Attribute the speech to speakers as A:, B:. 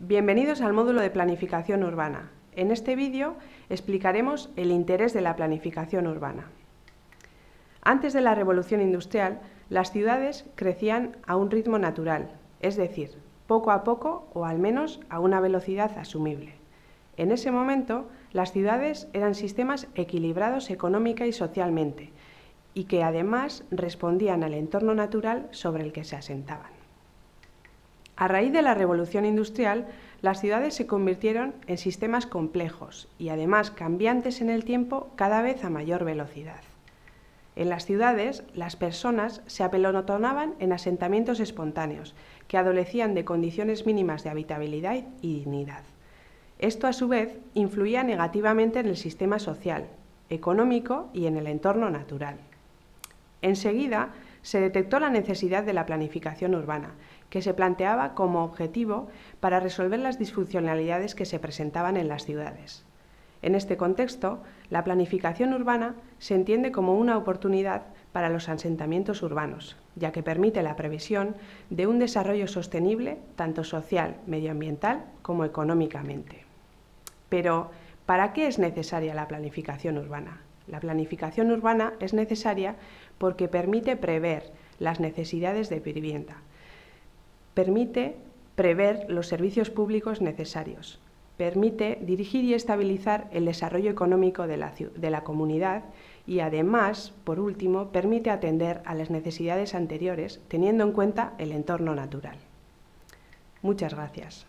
A: Bienvenidos al módulo de planificación urbana. En este vídeo explicaremos el interés de la planificación urbana. Antes de la revolución industrial, las ciudades crecían a un ritmo natural, es decir, poco a poco o al menos a una velocidad asumible. En ese momento, las ciudades eran sistemas equilibrados económica y socialmente y que además respondían al entorno natural sobre el que se asentaban. A raíz de la revolución industrial, las ciudades se convirtieron en sistemas complejos y además cambiantes en el tiempo cada vez a mayor velocidad. En las ciudades, las personas se apelotonaban en asentamientos espontáneos, que adolecían de condiciones mínimas de habitabilidad y dignidad. Esto, a su vez, influía negativamente en el sistema social, económico y en el entorno natural. Enseguida, se detectó la necesidad de la planificación urbana, que se planteaba como objetivo para resolver las disfuncionalidades que se presentaban en las ciudades. En este contexto, la planificación urbana se entiende como una oportunidad para los asentamientos urbanos, ya que permite la previsión de un desarrollo sostenible tanto social, medioambiental como económicamente. Pero, ¿para qué es necesaria la planificación urbana? La planificación urbana es necesaria porque permite prever las necesidades de vivienda, permite prever los servicios públicos necesarios, permite dirigir y estabilizar el desarrollo económico de la, de la, comunidad y además, por último, permite atender a las necesidades anteriores teniendo en cuenta el entorno natural. Muchas gracias.